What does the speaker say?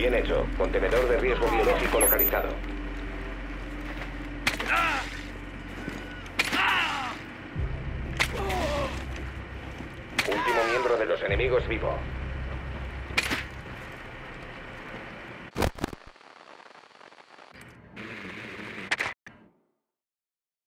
Bien hecho. Contenedor de riesgo biológico localizado. Último miembro de los enemigos vivo.